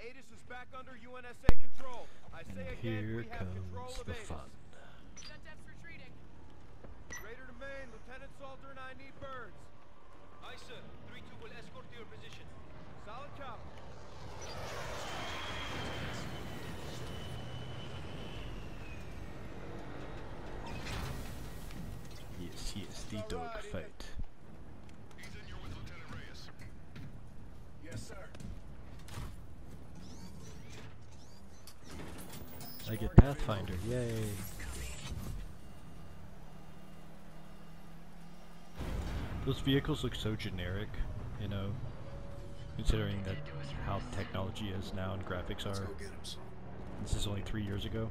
Aegis is back under UNSA control. I say and again, here we have control of Fun. retreating. Raider to Lieutenant Salter and I need birds. Aye, sir. 3-2 will escort to your position. Solid. Yes, yes, the dog fight. I get Pathfinder, yay! Those vehicles look so generic, you know, considering that how technology is now and graphics are. This is only three years ago.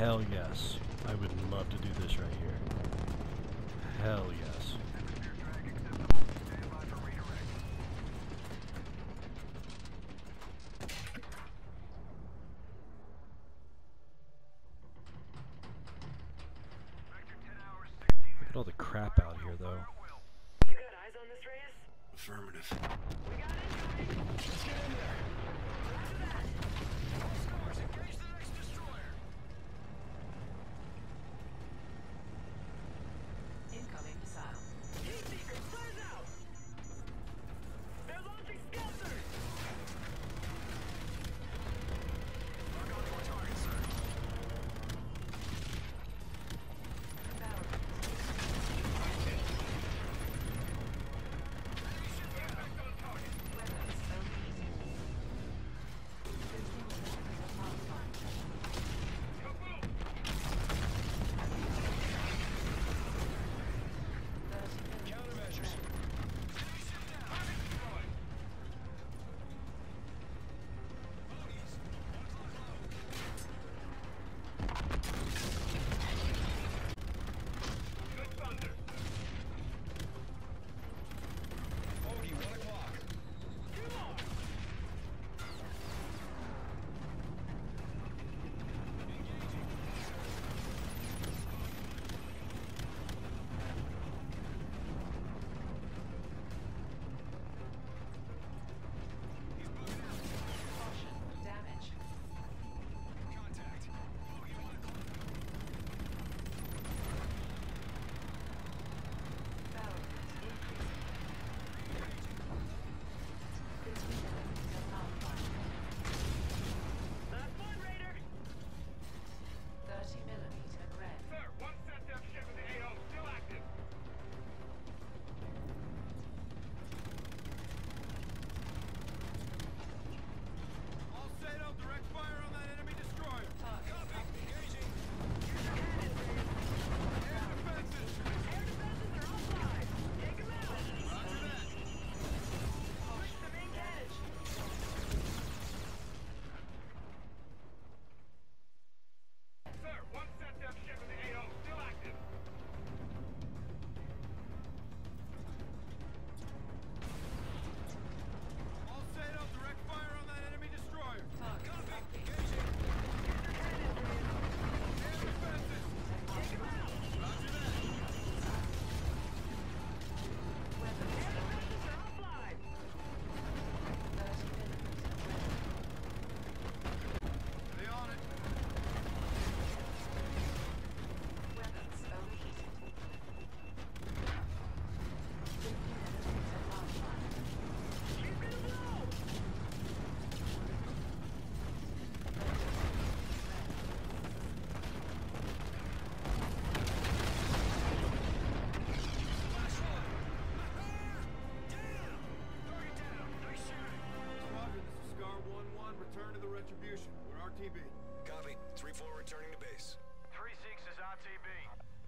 Hell yes. I would love to do this right here. Hell yes. Look at all the crap out here, though. You got eyes on this, Affirmative. We got it, Let's get in there. return to the Retribution. We're RTB. Copy. 3-4 returning to base. 3-6 is RTB.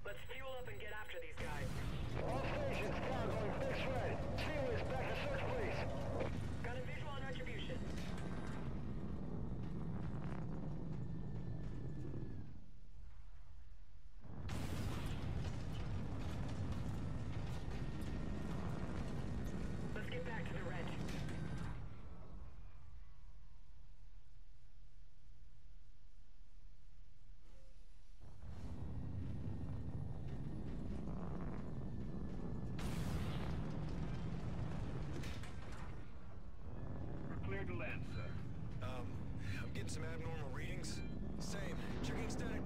Let's fuel up and get after these guys. All stations, cargo, fix ready. Land, sir. Um, I'm getting some abnormal readings. Same. Checking static.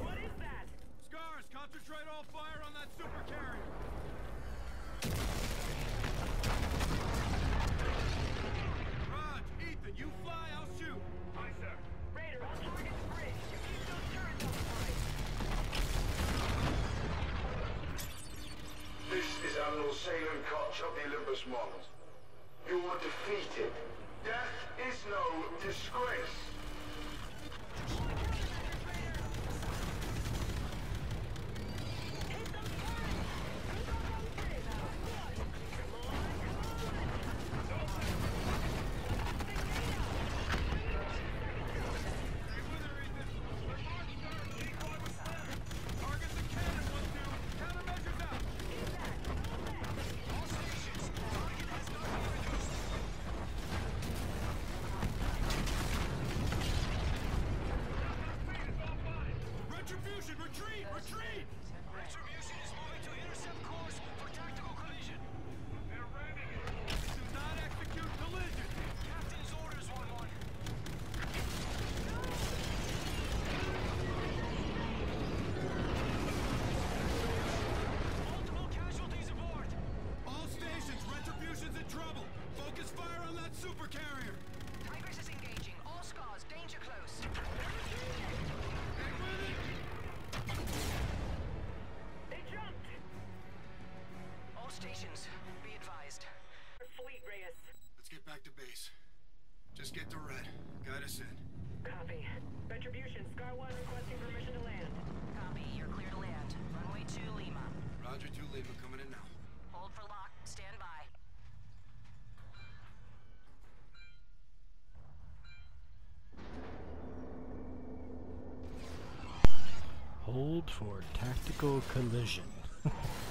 What is that? Scars, concentrate all fire on that super carrier. Raj, Ethan, you fly, I'll shoot. Aye, sir. Raider, I'll Salen Kotch of the Olympus Mons. You are defeated. Death is no disgrace. Retreat! Retribution is moving to intercept course for tactical collision. They're ramming it. Do not execute collision. Captain's orders, 1-1. Multiple casualties aboard. All stations, retribution's in trouble. Focus fire on that super carrier. Tigris is engaging. All scars, danger close. All be advised. Fleet, Reyes. Let's get back to base. Just get to red. Guide us in. Copy. Retribution, Scar 1 requesting permission to land. Copy, you're clear to land. Runway 2 Lima. Roger, 2 Lima coming in now. Hold for lock, stand by. Hold for tactical collision.